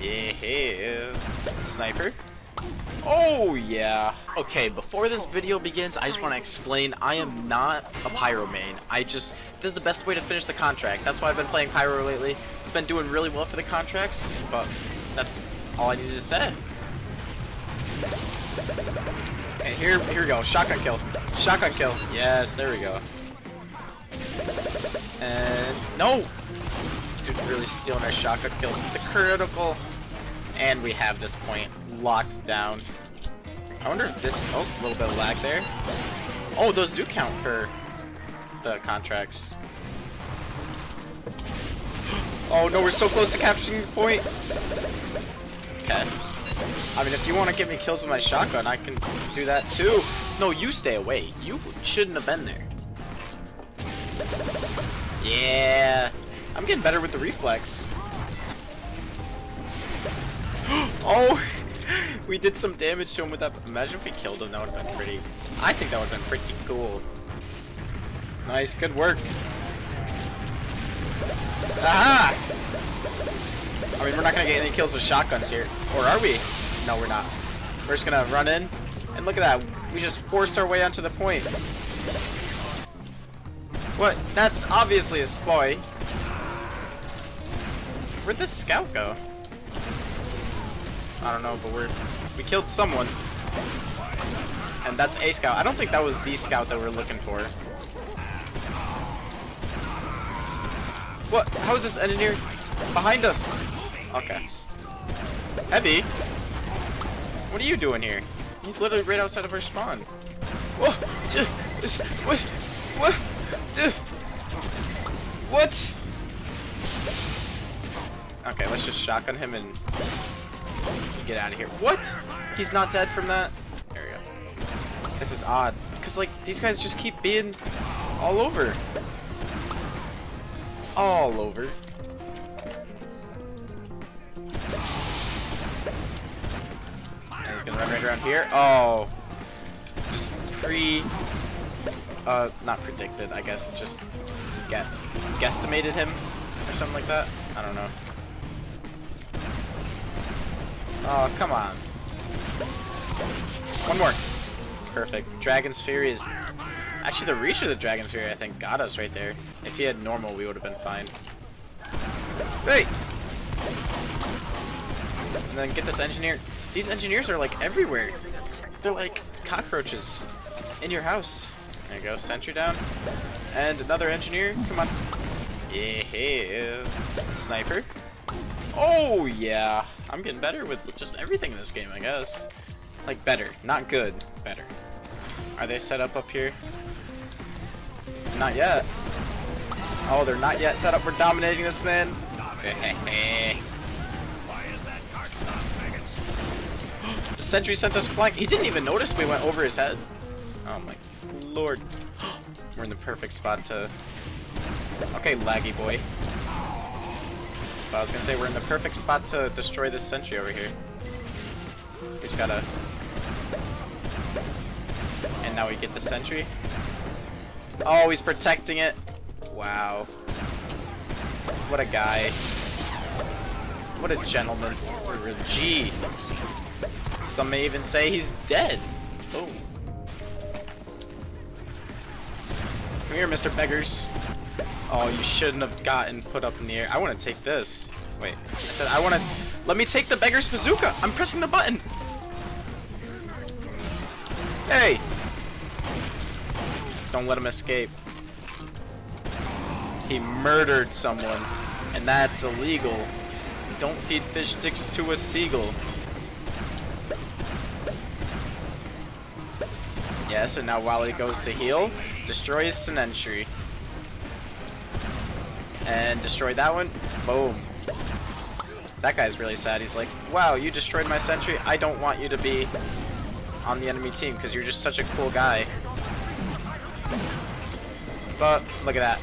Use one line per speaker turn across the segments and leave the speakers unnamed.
Yeah. Sniper. Oh, yeah. Okay, before this video begins, I just want to explain I am not a Pyro main. I just, this is the best way to finish the contract. That's why I've been playing Pyro lately. It's been doing really well for the contracts, but that's all I needed to say. And here, here we go. Shotgun kill. Shotgun kill. Yes, there we go. And no! Dude, really stealing our shotgun kill. The critical. And we have this point locked down. I wonder if this... Oh, a little bit of lag there. Oh, those do count for the contracts. Oh no, we're so close to capturing the point. Okay. I mean, if you want to get me kills with my shotgun, I can do that too. No, you stay away. You shouldn't have been there. Yeah. I'm getting better with the reflex. Oh! we did some damage to him with that. Imagine if we killed him, that would have been pretty... I think that would have been pretty cool. Nice, good work. Aha! I mean, we're not gonna get any kills with shotguns here. Or are we? No, we're not. We're just gonna run in. And look at that. We just forced our way onto the point. What? That's obviously a spy. Where'd this scout go? I don't know, but we're... We killed someone. And that's a scout. I don't think that was the scout that we're looking for. What? How is this engineer behind us? Okay. Heavy? What are you doing here? He's literally right outside of our spawn. Whoa! What? What? What? Okay, let's just shotgun him and get out of here. What? He's not dead from that? There we go. This is odd. Because, like, these guys just keep being all over. All over. And he's gonna run right around here. Oh. Just pre... Uh, not predicted, I guess. Just get guesstimated him or something like that. I don't know. Oh, come on. One more. Perfect. Dragon's Fury is... Actually, the reach of the Dragon's Fury, I think, got us right there. If he had normal, we would have been fine. Hey! And then get this engineer. These engineers are, like, everywhere. They're like cockroaches in your house. There you go. Sentry down. And another engineer. Come on. Yeah. Sniper. Oh, yeah. I'm getting better with just everything in this game, I guess. Like, better. Not good. Better. Are they set up up here? Not yet. Oh, they're not yet set up for dominating this man. the sentry sent us flying. He didn't even notice we went over his head. Oh my lord. We're in the perfect spot to... Okay, laggy boy. I was gonna say, we're in the perfect spot to destroy this sentry over here. We just gotta... And now we get the sentry. Oh, he's protecting it. Wow. What a guy. What a gentleman. What a G. Some may even say he's dead. Oh. Come here, Mr. Beggars. Oh, you shouldn't have gotten put up in the air. I want to take this. Wait, I said I want to... Let me take the Beggar's Bazooka! I'm pressing the button! Hey! Don't let him escape. He murdered someone, and that's illegal. Don't feed fish sticks to a seagull. Yes, and now while he goes to heal, destroy his and destroy that one. Boom. That guy's really sad. He's like, wow, you destroyed my sentry. I don't want you to be on the enemy team because you're just such a cool guy. But look at that.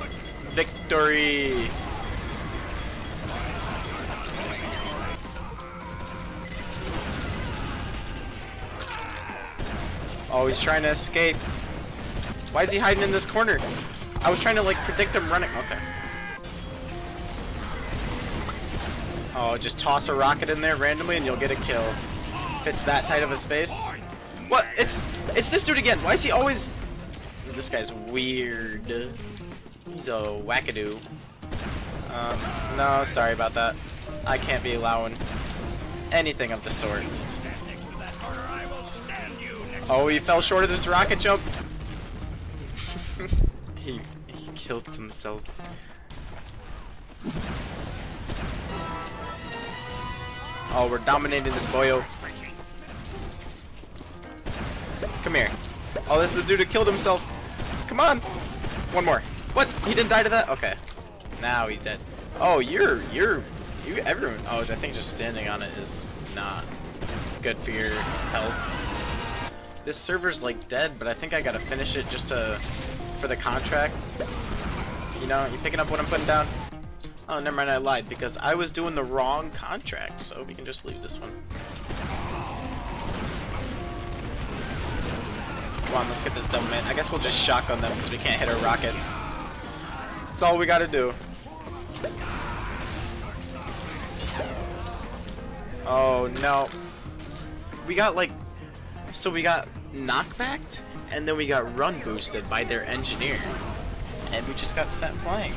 Victory! Oh, he's trying to escape. Why is he hiding in this corner? I was trying to like predict him running. Okay. Oh, just toss a rocket in there randomly and you'll get a kill. If it's that tight of a space. What? It's it's this dude again. Why is he always... This guy's weird. He's a wackadoo. Um, no, sorry about that. I can't be allowing anything of the sort. Oh, he fell short of this rocket jump. he, he killed himself. Oh, we're dominating this boyo. Come here. Oh, this is the dude who killed himself. Come on. One more. What? He didn't die to that? Okay. Now he did. Oh, you're, you're, you, everyone. Oh, I think just standing on it is not good for your health. This server's like dead, but I think I gotta finish it just to, for the contract. You know, you picking up what I'm putting down? Oh, never mind, I lied, because I was doing the wrong contract, so we can just leave this one. Come on, let's get this done, man. I guess we'll just shotgun them because we can't hit our rockets. That's all we gotta do. Oh, no. We got, like... So we got knockbacked, and then we got run boosted by their engineer. And we just got sent flying.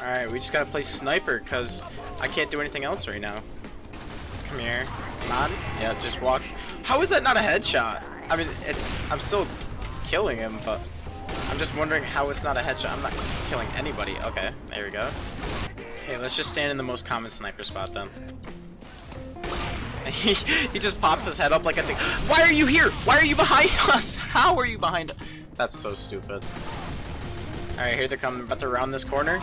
Alright, we just gotta play sniper, because I can't do anything else right now. Come here. Come on. Yeah, just walk. How is that not a headshot? I mean, it's. I'm still killing him, but I'm just wondering how it's not a headshot. I'm not killing anybody. Okay, there we go. Okay, let's just stand in the most common sniper spot then. He, he just pops his head up like a thing. Why are you here? Why are you behind us? How are you behind us? That's so stupid. Alright, here they come. About to round this corner.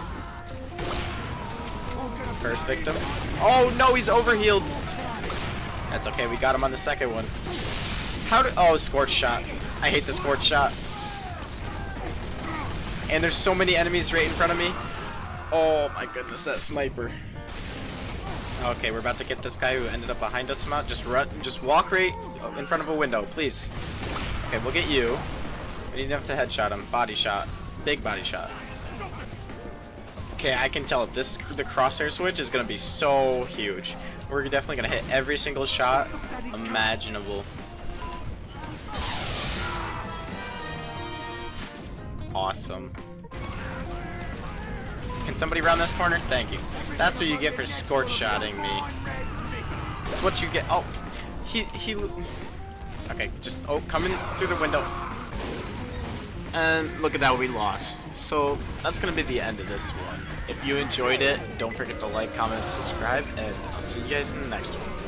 First victim. Oh no, he's overhealed. That's okay, we got him on the second one. How did- oh, scorch shot. I hate the scorch shot. And there's so many enemies right in front of me. Oh my goodness, that sniper. Okay, we're about to get this guy who ended up behind us somehow. Just run, just walk right in front of a window, please. Okay, we'll get you. We need enough to headshot him. Body shot. Big body shot. Okay, I can tell this the crosshair switch is gonna be so huge. We're definitely gonna hit every single shot imaginable. Awesome. Can somebody round this corner? Thank you. That's what you get for scorch shotting me. That's what you get. Oh, he he. Okay, just oh, coming through the window. And look at that, we lost. So that's gonna be the end of this one. If you enjoyed it, don't forget to like, comment, subscribe, and I'll see you guys in the next one.